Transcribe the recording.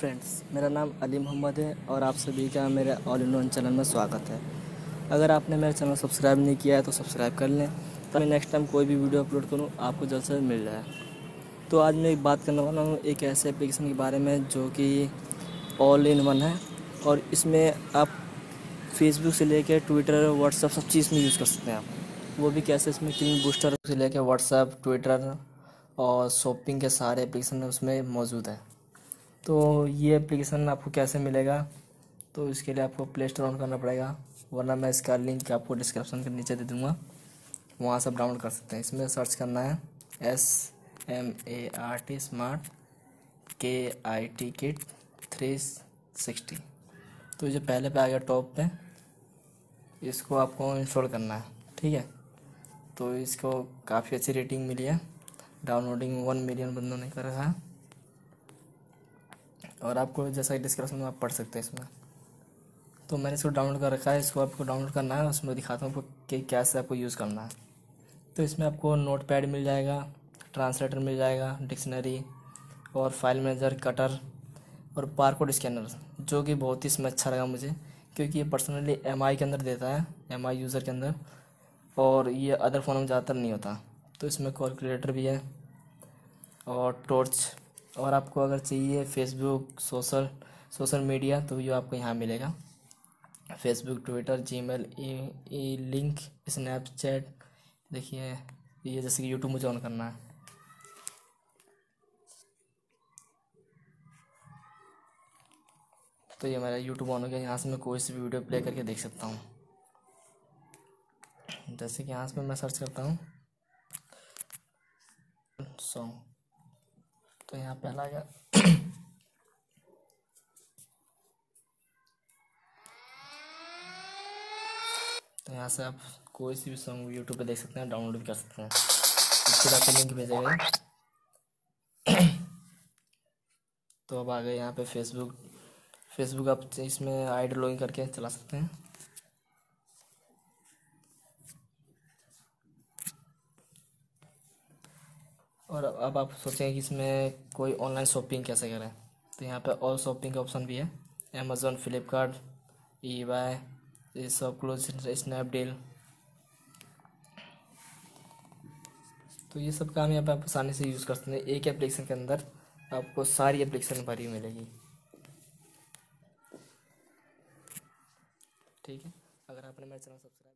Friends मेरा नाम अली मोहम्मद है और आप सभी का मेरे ऑल इन वन चैनल में स्वागत है। अगर आपने मेरा चैनल सब्सक्राइब नहीं किया है तो सब्सक्राइब कर लें। ताकि नेक्स्ट टाइम कोई भी वीडियो अपलोड करूँ, आपको जल्द से जल्द मिल जाए। तो आज मैं एक बात करने वाला हूँ, एक ऐसे एप्लीकेशन के बारे में जो कि ऑल इन वन है। और इसमें आप फेसबुक से लेकर ट्विटर व्हाट्सअप सब चीज़ में यूज़ कर सकते हैं आप। वो भी कैसे इसमें क्लीन बूस्टर से लेकर व्हाट्सअप ट्विटर और शॉपिंग के सारे एप्लीकेशन उसमें मौजूद है। तो ये एप्लीकेशन आपको कैसे मिलेगा? तो इसके लिए आपको प्ले स्टोर ऑन करना पड़ेगा, वरना मैं इसका लिंक आपको डिस्क्रिप्शन के नीचे दे दूँगा। वहाँ से आप डाउनलोड कर सकते हैं। इसमें सर्च करना है S M A R T smart K I T kit three sixty तो ये पहले पे आ गया टॉप पे। इसको आपको इंस्टॉल करना है, ठीक है? तो इसको काफ़ी अच्छी रेटिंग मिली है। डाउनलोडिंग वन मिलियन बंदों ने कर रखा है। और आपको जैसा डिस्क्रिप्शन में आप पढ़ सकते हैं इसमें। तो मैंने इसको डाउनलोड कर रखा है, इसको आपको डाउनलोड करना है, उसमें दिखाता हूँ आपको कि कैसे आपको यूज़ करना है। तो इसमें आपको नोट पैड मिल जाएगा ट्रांसलेटर मिल जाएगा डिक्शनरी और फ़ाइल मैनेजर कटर और बारकोड स्कैनर जो कि बहुत ही इसमें अच्छा लगा मुझे, क्योंकि ये पर्सनली एमआई के अंदर देता है एमआई यूज़र के अंदर, और ये अदर फ़ोन में ज़्यादातर नहीं होता। तो इसमें कैलकुलेटर भी है और टॉर्च और आपको अगर चाहिए फेसबुक सोशल सोशल मीडिया तो ये आपको यहाँ मिलेगा। फेसबुक ट्विटर जी मेल ई लिंक स्नैपचैट देखिए, ये जैसे कि यूट्यूब मुझे ऑन करना है। तो ये मेरा यूट्यूब ऑन हो गया। यहाँ से मैं कोई सी भी वीडियो प्ले करके देख सकता हूँ। जैसे कि यहाँ से मैं सर्च करता हूँ। सॉन्ग तो यहाँ पहला गया तो यहाँ से आप कोई सी भी सॉन्ग यूट्यूब पे देख सकते हैं डाउनलोड भी कर सकते हैं। इसके बाद लिंक भेजेगा तो अब आ गए यहाँ पे फेसबुक फेसबुक आप इसमें आईडी लॉगिन करके चला सकते हैं। और अब आप सोचेंगे कि इसमें कोई ऑनलाइन शॉपिंग कैसे करें? तो यहाँ पे ऑल शॉपिंग का ऑप्शन भी है। अमेज़ोन फ्लिपकार्ट ई वाई ये सब क्लोज स्नैपडील तो ये सब काम यहाँ पे आप आसानी से यूज़ कर सकते हैं। एक एप्लीकेशन के अंदर आपको सारी एप्लीकेशन भरी मिलेगी। ठीक है? अगर आपने मेरा चैनल सब्सक्राइब